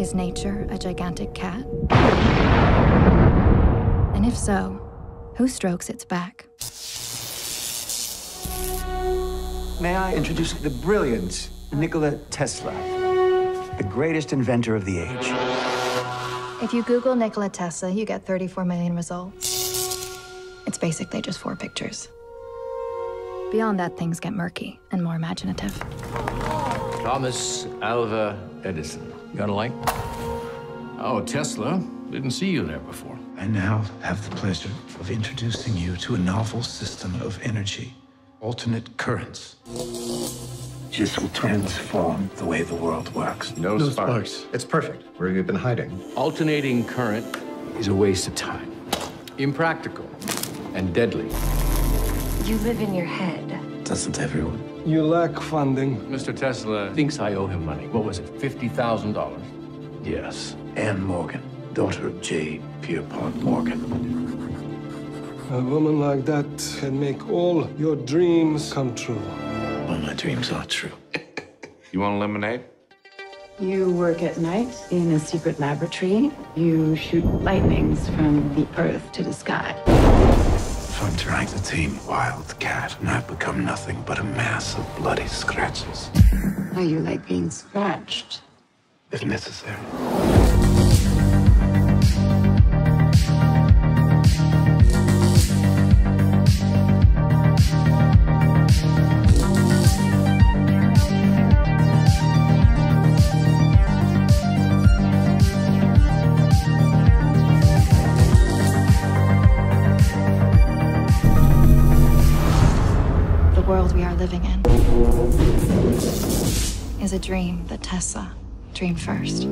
Is nature a gigantic cat? And if so, who strokes its back? May I introduce the brilliant Nikola Tesla, the greatest inventor of the age. If you Google Nikola Tesla, you get 34 million results. It's basically just four pictures. Beyond that, things get murky and more imaginative. Thomas Alva Edison. Got a light? Oh, Tesla. Didn't see you there before. I now have the pleasure of introducing you to a novel system of energy, alternate currents. This will transform the way the world works. No, No sparks. sparks. It's perfect. Where have you been hiding? Alternating current is a waste of time. Impractical and deadly. You live in your head. Doesn't everyone? You lack funding. Mr. Tesla thinks I owe him money. What was it, $50,000? Yes. Anne Morgan, daughter of J. Pierpont Morgan. A woman like that can make all your dreams come true. All my dreams are true. You want lemonade? You work at night in a secret laboratory. You shoot lightnings from the earth to the sky. I'm trying to tame Wildcat, and I've become nothing but a mass of bloody scratches, How you like being scratched? if necessary. World we are living in is a dream that Tesla dreamed first.